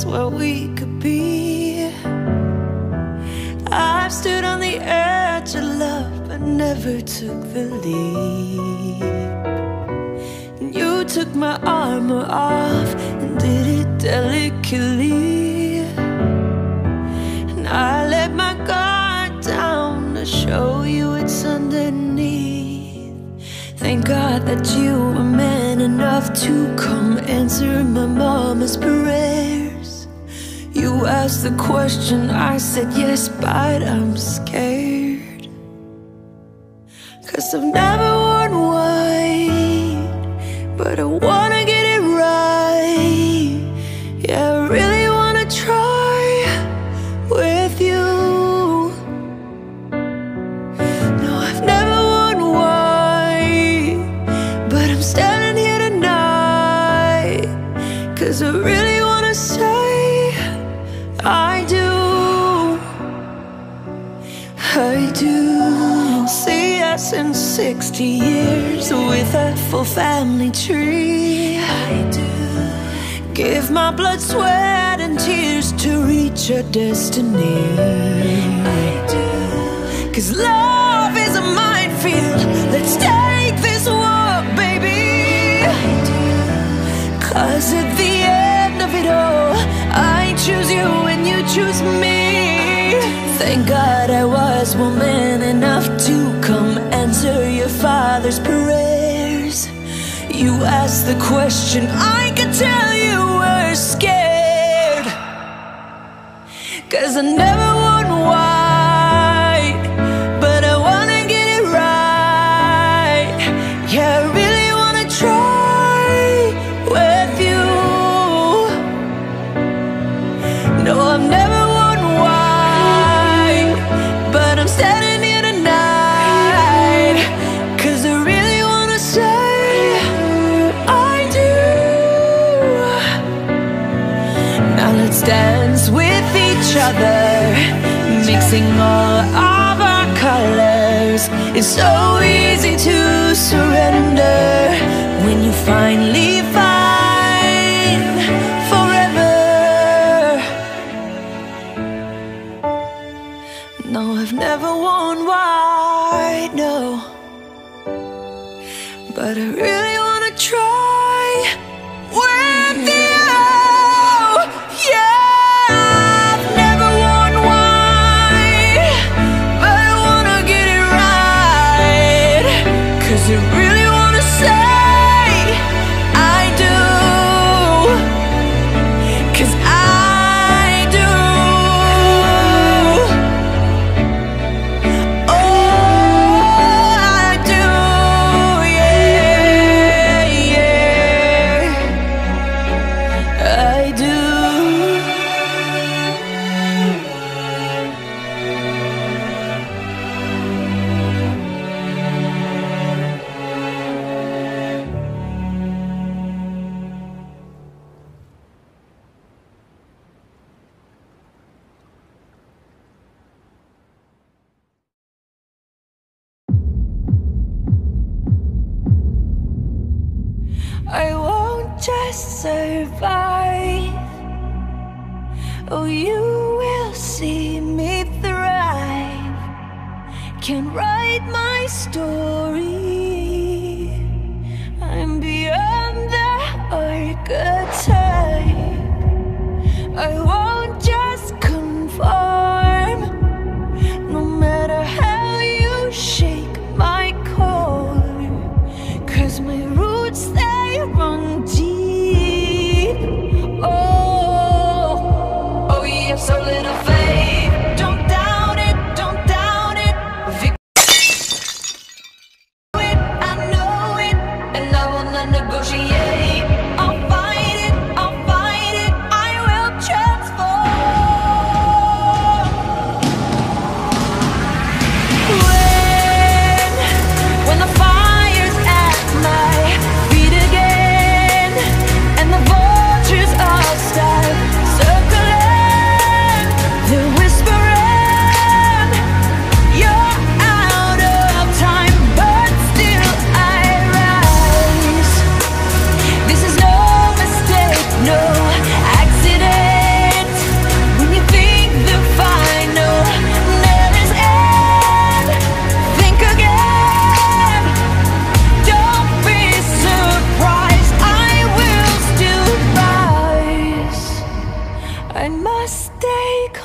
dreams where we could be. I've stood on the edge of love, but never took the leap. And you took my armor off and did it delicately. And I let my guard down to show you it's underneath. Thank God that you were man enough to come answer my mama's prayers. You asked the question, I said yes, but I'm scared. Cause I've never In 60 years with a full family tree. I do. Give my blood, sweat, and tears to reach our destiny. I do. Cause love is a minefield. Let's take this walk, baby. I do. Cause at the end of it all, I choose you and you choose me. Thank God I was woman You ask the question, I could tell you were scared. Cause I never other, mixing all of our colors. It's so easy to surrender when you finally just survive. Oh, you will see me thrive. Can write my story. I'm beyond the archetype. I so little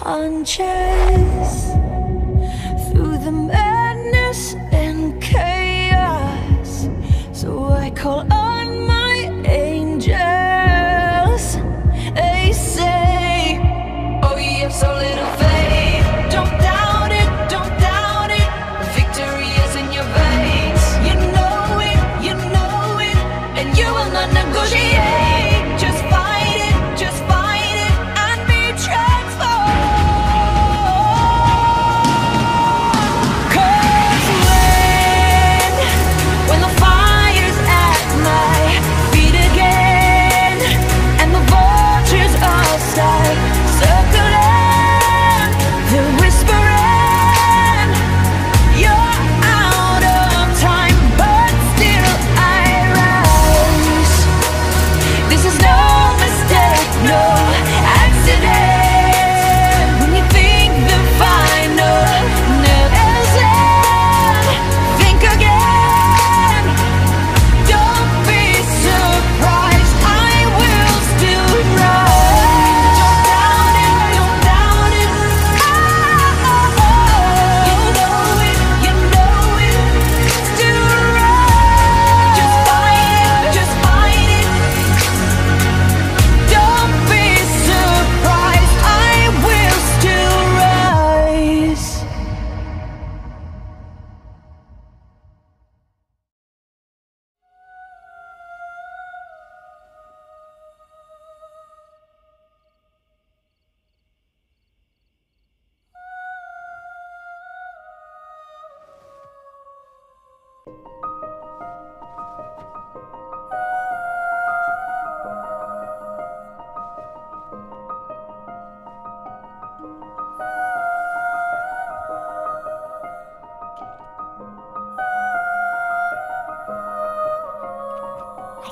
stay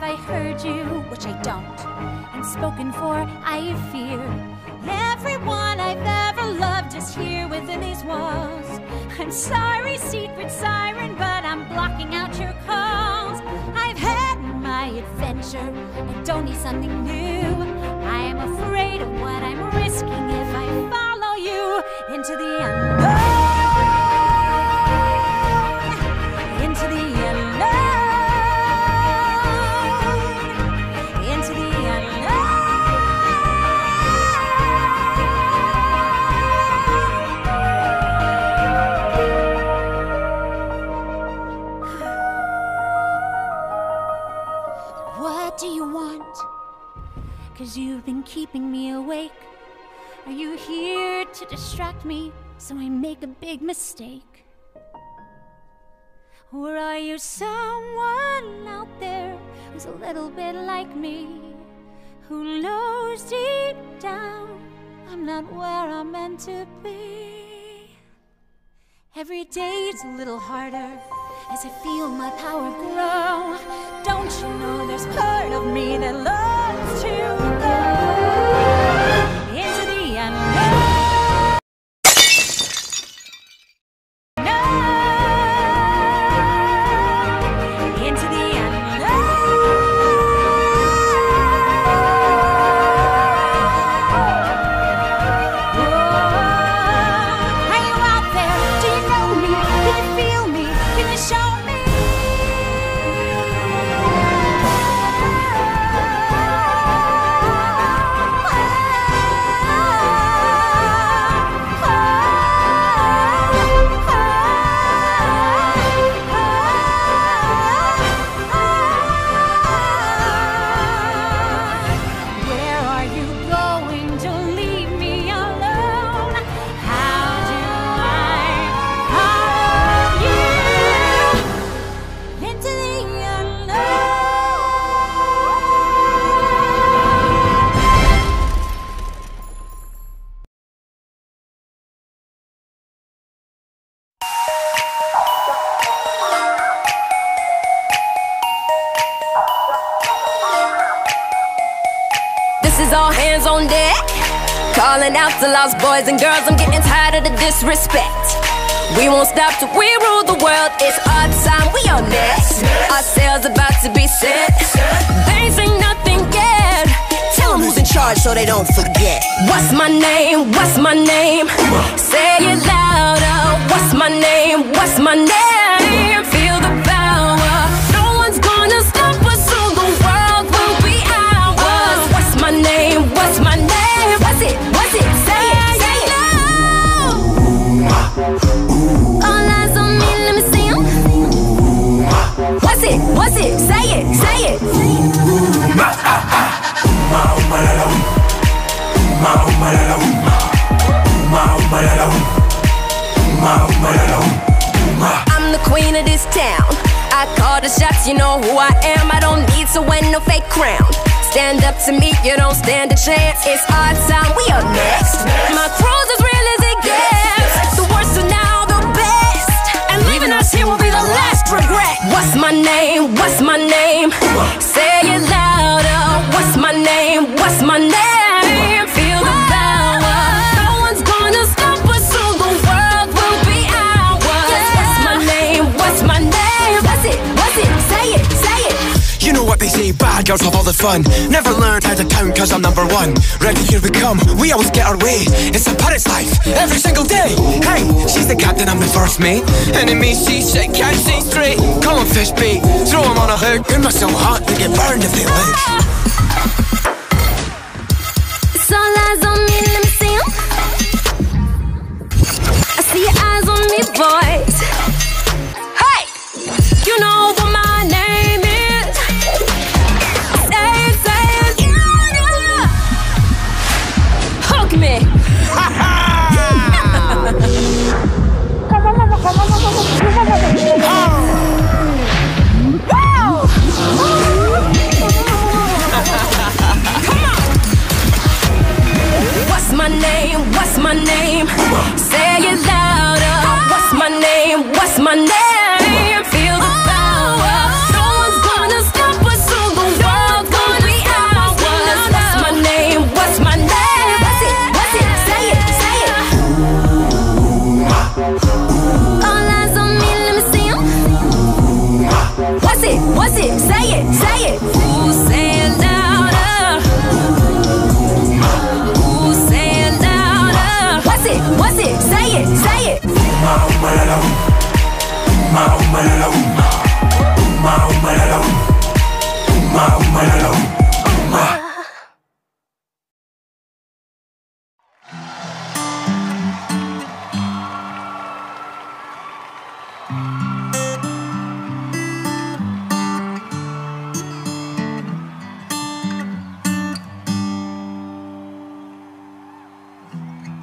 If I heard you, which I don't, and spoken for, I fear. Everyone I've ever loved is here within these walls. I'm sorry, secret siren, but I'm blocking out your calls. I've had my adventure. I don't need something new. I am afraid of what I'm risking if I follow you into the Are you here to distract me so I make a big mistake? Or are you someone out there who's a little bit like me? Who knows deep down I'm not where I'm meant to be? Every day day's a little harder as I feel my power grow. Don't you know there's part of me that loves To lost boys and girls, I'm getting tired of the disrespect. We won't stop till we rule the world. It's our time, we are next. Our sails about to be set. They ain't seen nothing yet. Tell them who's in charge so they don't forget. What's my name? What's my name? Say it louder. What's my name? What's my name? You know who I am. I don't need to wear no fake crown. Stand up to me, you don't stand a chance. It's our time, we are next. My crew's as real as it gets. The worst are now the best. And leaving us here will be the last regret. What's my name? What's my name? Say it louder. What's my name? What's my name? They say, bad girls have all the fun. Never learned how to count cause I'm number one. Ready, here we come, we always get our way. It's a pirate's life, every single day. Hey, she's the captain, I'm the first mate. Enemy seasick, can't see straight. Come on, fish bait, throw throw 'em on a hook. Them are so hot, they get burned if they live. It's all eyes on me, let me. I see your eyes on me, boys.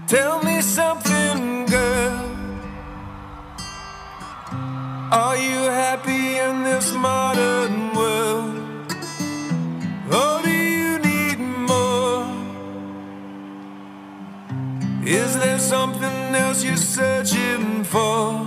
Tell me something, something else you're searching for?